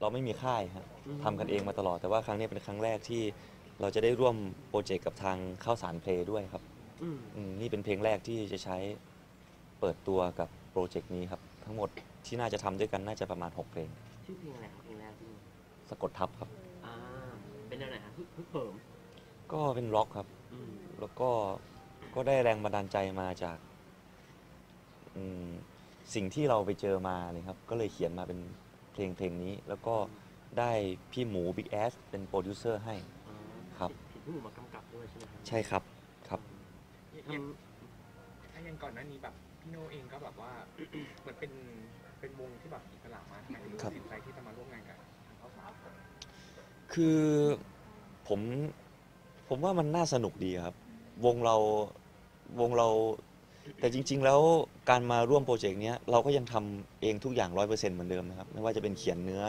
เราไม่มีค่ายครับอืมทำกันเองมาตลอดแต่ว่าครั้งนี้เป็นครั้งแรกที่เราจะได้ร่วมโปรเจกต์กับทางข้าวสารเพลงด้วยครับอืมอืมนี่เป็นเพลงแรกที่จะใช้เปิดตัวกับโปรเจกต์นี้ครับทั้งหมดที่น่าจะทำด้วยกันน่าจะประมาณ6เพลง ชื่อเพลงอะไรครับเพลงแรกที่สะกดทับครับ อ่าเป็นแนวไหนครับฮึกฮึกเหิมก็เป็นร็อกครับ อืมแล้วก็ก็ได้แรงบันดาลใจมาจากอืมสิ่งที่เราไปเจอมาเลยครับ ก็เลยเขียนมาเป็นเพ ลงเพลงนี้ แล้วก็ได้พี่หมู Big Ass เป็นโปรดิวเซอร์ให้อ๋อครับผิดผู้มากำกับด้วยใช่ไหมครับใช่ครับ ครับทถ้าอย่างก่อนหน้านี้แบบพี่โนเองก็แบบว่า เหมือนเป็นเป็นวงที่แบบอิสระมาทำไมถึงครัตับดสินใจที่จะมาร่วมงานกับทางเขาสามคือผมผมว่ามันน่าสนุกดีครับ วงเราวงเรา แต่จริง ๆ แล้วการมาร่วมโปรเจกต์เนี้ยเราก็ยังทำเองทุกอย่างร้อยเปอร์เซ็นต์เหมือนเดิมนะครับ ไม่ว่าจะเป็นเขียนเนื้อ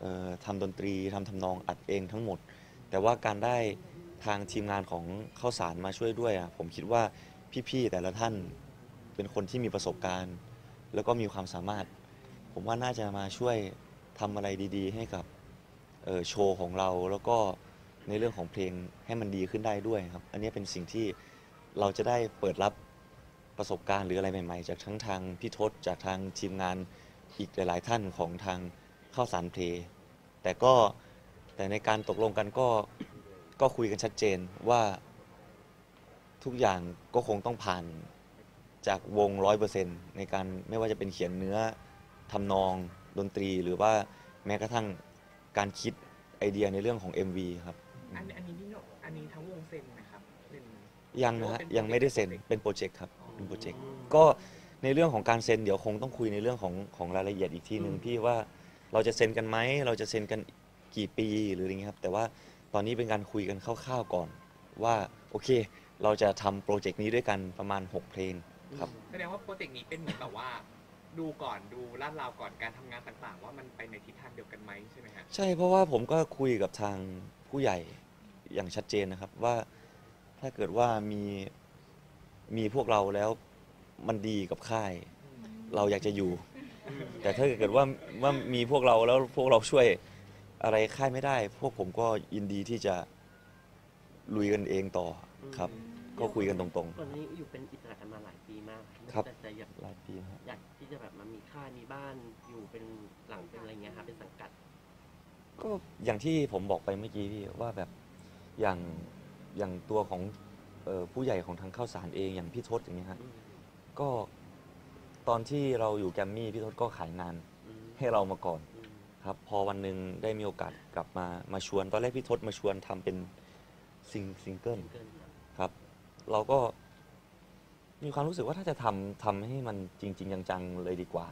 เออทำดนตรีทำทำนองอัดเองทั้งหมด แต่ว่าการได้ทางทีมงานของข้าวสารมาช่วยด้วยอะผมคิดว่าพี่ๆแต่ละท่านเป็นคนที่มีประสบการณ์ แล้วก็มีความสามารถ ผมว่าน่าจะมาช่วยทำอะไรดี ๆ ให้กับเอ่อโชว์ของเราแล้วก็ในเรื่องของเพลงให้มันดีขึ้นได้ด้วยครับ อันนี้เป็นสิ่งที่เราจะได้เปิดรับ ประสบการณ์หรืออะไรใหม่ๆ จากทั้งทางพี่ทศจากทางทีมงานอีกหลายๆท่านของทางข้าวสารเพลงแต่ก็แต่ในการตกลงกันก็ก็คุยกันชัดเจนว่าทุกอย่างก็คงต้องผ่านจากวงร้อยเปอร์เซ็นต์ในการไม่ว่าจะเป็นเขียนเนื้อทำนองดนตรีหรือว่าแม้กระทั่งการคิดไอเดียในเรื่องของ MV ครับ อันอันนี้พี่โนอันนี้ทั้งวงเซ็นไหมครับเป็นยังนะฮะเป็นยังไม่ได้เซ็น project เป็นโปรเจกต์ครับ เป็นโปรเจกต์อืมก็ในเรื่องของการเซ็นเดี๋ยวคงต้องคุยในเรื่องของของรายละเอียดอีกทีหนึ่งอืมพี่ว่าเราจะเซ็นกันไหมเราจะเซ็นกันกี่ปีหรืออะไรเงี้ยครับแต่ว่าตอนนี้เป็นการคุยกันคร่าวๆก่อน ว่าโอเค เราจะทำโปรเจกต์นี้ด้วยกันประมาณ 6 เพลงครับ แสดงว่าโปรเจกต์นี้เป็นเหมือนแบบว่า ดูก่อนดูลาดราวก่อนการทำงานต่างๆ ว่ามันไปในทิศทางเดียวกันไหมใช่ไหมฮะ ใช่เพราะว่าผมก็คุยกับทางผู้ใหญ่อย่างชัดเจนนะครับว่าถ้าเกิดว่ามี มีพวกเราแล้วมันดีกับค่าย เราอยากจะอยู่ แต่ถ้าเกิดว่าว่ามีพวกเราแล้วพวกเราช่วยอะไรค่ายไม่ได้ พวกผมก็ยินดีที่จะลุยกันเองต่อครับ ก็คุยกันตรงก่อนหน้านี้อยู่เป็นอิสระกันมาหลายปีมากครับ แต่แต่อยากๆหลายปีนะครับ อยากที่จะแบบมามีค่ายมีบ้านอยู่เป็นหลังเป็นอะไรเงี้ยครับเป็นสังกัด ก็อย่างที่ผมบอกไปเมื่อกี้พี่ว่าแบบอย่างอย่างตัวของ เอ่อผู้ใหญ่ของทางข้าวสารเองอย่างพี่ทศอย่างเงี้ยฮะอืมก็ตอนที่เราอยู่แกรมมี่พี่ทศก็ขายงานอืมให้เรามาก่อนอืมครับพอวันหนึ่งได้มีโอกาสกลับมามาชวน ตอนแรกพี่ทศมาชวนทำเป็นซิงซิงเกิลซิงเกิลครับครับ เราก็มีความรู้สึกว่าถ้าจะทำทำให้มันจริง ๆ จังๆ เลยดีกว่า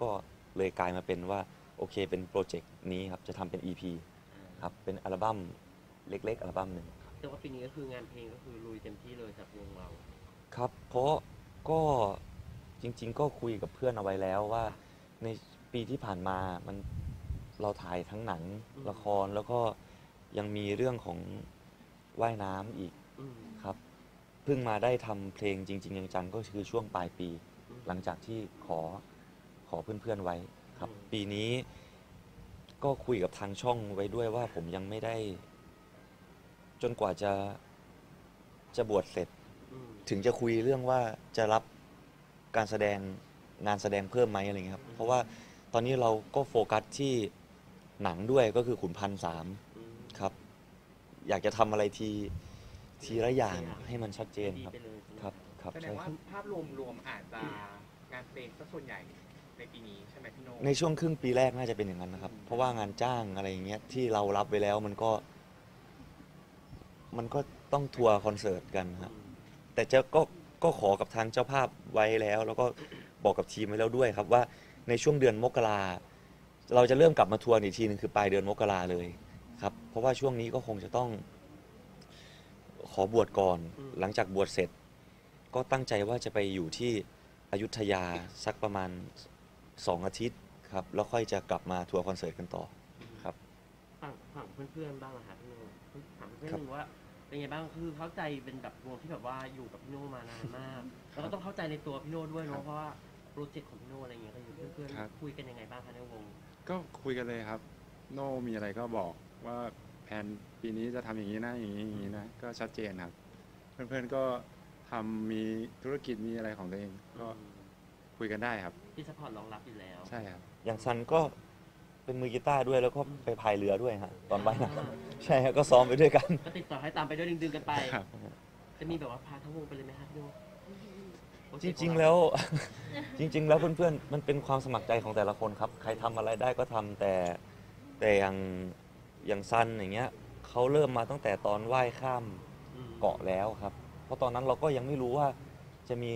ก็เลยกลายมาเป็นว่า โอเคเป็นโปรเจกต์นี้ครับ จะทำเป็น EP ครับ เป็นอัลบั้มเล็ก ๆ อัลบั้มหนึ่ง แต่ว่าปีนี้ก็คืองานเพลงก็คือลุยเต็มที่เลยจากวงเรา ครับเพราะก็จริง ๆ ก็คุยกับเพื่อนเอาไว้แล้วว่า ในปีที่ผ่านมามันเราถ่ายทั้งหนังอืม ละครแล้วก็ยังมีเรื่องของว่ายน้ำอีกอืมครับเพิ่งมาได้ทำเพลงจริง ๆ จังๆก็คือช่วงปลายปี อืม หลังจากที่ขอขอเพื่อนๆไว้ครับ อืม ปีนี้ก็คุยกับทางช่องไว้ด้วยว่าผมยังไม่ได้ จนกว่าจะจะบวชเสร็จอืมถึงจะคุยเรื่องว่าจะรับการแสดงงานแสดงเพิ่มไหมอะไรเงี้ยครับ เพราะว่าตอนนี้เราก็โฟกัสที่หนังด้วยก็คือขุนพันสามอืมครับ อยากจะทำอะไรทีทีละอย่างให้มันชัดเจนดีครับไปเลยใช่ไหมครับครับแสดใช่งว่าครับภาพรวมรวมอาจจะงานเพลงซะส่วนใหญ่ในปีนี้ใช่ไหมพี่โนในช่วงครึ่งปีแรกน่าจะเป็นอย่างนั้นนะครับ เพราะว่างานจ้างอะไรอย่างเงี้ยที่เรารับไว้แล้วมันก็ มันก็ต้องทัวร์คอนเสิร์ตกันครับอืมแต่จะก็ก็ขอกับทางเจ้าภาพไว้แล้ว แล้วก็บอกกับทีมไว้แล้วด้วยครับว่าในช่วงเดือนมกราเราจะเริ่มกลับมาทัวร์อีกทีหนึ่งคือปลายเดือนมกราเลยครับ เพราะว่าช่วงนี้ก็คงจะต้อง ขอบวชก่อน หลังจากบวชเสร็จ ก็ตั้งใจว่าจะไปอยู่ที่อยุธยาสักประมาณสองอาทิตย์ครับ แล้วค่อยจะกลับมาทัวร์คอนเสิร์ตกันต่อครับฝั่งฝั่งเพื่อนๆบ้างอะครับพี่โน่ถามเพื่อนครับหนึ่งว่า เป็นไงบ้างคือเข้าใจเป็นแบบวงที่แบบว่าอยู่กับพี่โน่มานานมาก แล้วก็ต้องเข้าใจในตัวพี่โน่ด้วยครัเนาะบเพราะว่าโปรเจกต์ของพี่โน่อะไรเงี้ยก็อยู่เพื่อนครับ ๆคุยกันยังไงบ้างคะในวง ก็คุยกันเลยครับ โน่มีอะไรก็บอกว่าแผนปีนี้จะทำอย่างนี้นะอย่างนี้อย่างนี้นะ ก็ชัดเจนครับ เพื่อนๆก็ทำมีธุรกิจมีอะไรของตัวเอง ก็คุยกันได้ครับ ที่ support รองรับอยู่แล้ว ใช่ครับ อย่างซันก็ เป็นมือกีตาร์ด้วยแล้วก็ไปพายเรือด้วยฮะตอนว่ายน้ำใช่ฮะก็ซ้อมไปด้วยกัน ก็ติดต่อให้ตามไปด้วยดึงๆกันไป ครับ จะมีแบบว่าพาทั้งวงไปเลยไหมครับพี่โนโปรเจเกต์จริงขอๆแล้ว จริง ๆ แล้วเพื่อนๆ มันเป็นความสมัครใจของแต่ละคนครับ ใครทำอะไรได้ก็ทำแต่แต่อย่างอย่างซันอย่างเงี้ยเขาเริ่มมาตั้งแต่ตอนว่ายข้ามอืมเกาะแล้วครับ เพราะตอนนั้นเราก็ยังไม่รู้ว่าจะมี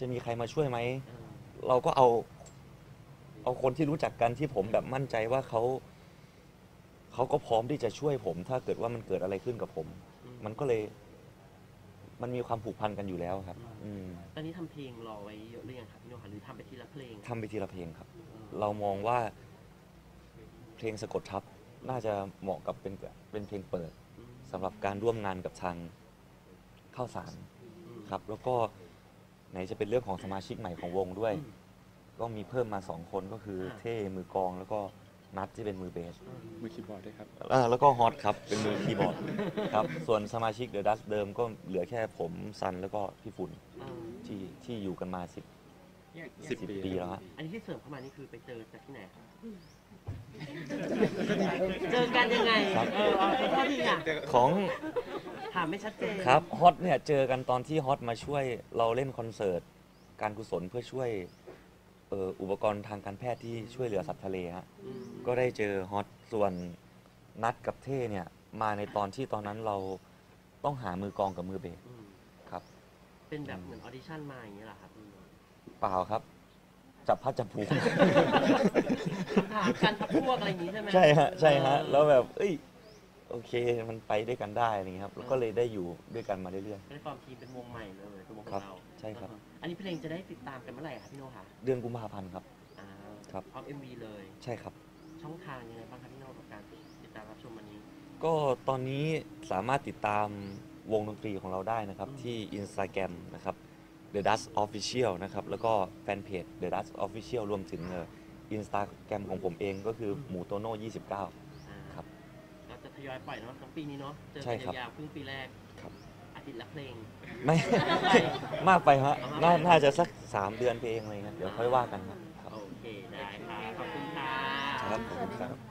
จะมีใครมาช่วยไหม เออเราก็เอา เอาคนที่รู้จักกันที่ผมแบบมั่นใจว่าเขาเขาก็พร้อมที่จะช่วยผม ถ้าเกิดว่ามันเกิดอะไรขึ้นกับผมอืมันก็เลย มันมีความผูกพันกันอยู่แล้วครับ อืมตอนนี้ทำเพลงรอไว้เยอะหรือยังครับพี่โนคะหรือทำไปทีละเพลงทำไปทีละเพลงครับเออเรามองว่าเพลงสะกดทับน่าจะเหมาะกับเป็นเป็นเพลงเปิดอืมสำหรับการร่วมงานกับทางข้าวสาร อืม ครับแล้วก็ไหนจะเป็นเรื่องของสมาชิกใหม่ของวงด้วย อืม ก็มีเพิ่มมาสองคนก็คือค่ะเท่มือกลองแล้วก็นัดที่เป็นมือเบสอืมมือคีย์บอร์ดด้วยครับอ่าแล้วก็ฮอตครับ เป็นมือคีย์บอร์ดครับ ส่วนสมาชิก The Dust เดิมก็เหลือแค่ผมซันแล้วก็พี่ฝุ่นเออที่ที่อยู่กันมาสิบอย่างสิบสิบปีปีแล้วฮะอันนี้ที่เสริมเข้ามานี่คือไปเจอจากที่ไหนครับเจอกันยังไงครับเออเอาขอโทษทีอะเจอของถามไม่ชัดเจนครับฮอตเนี่ยเจอกันตอนที่ฮอตมาช่วยเราเล่นคอนเสิร์ตการกุศลเพื่อช่วย เอ่ออุปกรณ์ทางการแพทย์ที่ช่วยเหลือสัตว์ทะเลฮะอืมก็ได้เจอฮอตส่วนนัดกับเท่เนี่ยมาในตอนที่ตอนนั้นเราต้องหามือกลองกับมือเบสอืมครับ เป็นแบบเหมือนออดิชั่นมาอย่างเงี้ยเหรอครับเปล่าครับ จับพลัดจับผลูคำถามการพักพวกอะไรอย่างงี้ใช่ไหมใช่ฮะใช่ฮะเออแล้วแบบ เอ้ย โอเคมันไปด้วยกันได้อะไรเงี้ยครับแล้วก็เลยได้อยู่ด้วยกันมาเรื่อย ได้ความทีมเป็นวงใหม่เลยเป็นวงของเรา ครับ ใช่ครับ อ่าฮะอันนี้เพลงจะได้ติดตามกันเมื่อไหร่ครับพี่โน่คะๆเดือนกุมภาพันธ์ครับ อ่าครับ พร้อม MV เลย ใช่ครับ ช่องทางยังไงบ้างครับพี่โน่กับการติดตามรับชมวันนี้ ก็ตอนนี้สามารถติดตามวงดนตรีของเราได้นะครับ อืม ที่ Instagram นะครับ The Dust Official นะครับ แล้วก็แฟนเพจ The Dust Official รวมถึงอินสตาแกรมของผมเองก็คือหมูโตโน่29อ่าครับเรา จะทยอยปล่อยเนาะทั้งปีนี้เนาะเจอใช่กันครับยาวๆครึ่งปีแรกครับ อาทิตย์ละเพลง ไม่ไปมากไปฮะเอามากน่าไปน่าจะสัก 3 เดือนเพลงอะไรเงี้ยเดี๋ยวค่อยว่ากันครับโอเค ได้ค่ะขอบคุณค่ะครับขอบคุณครับ